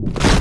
you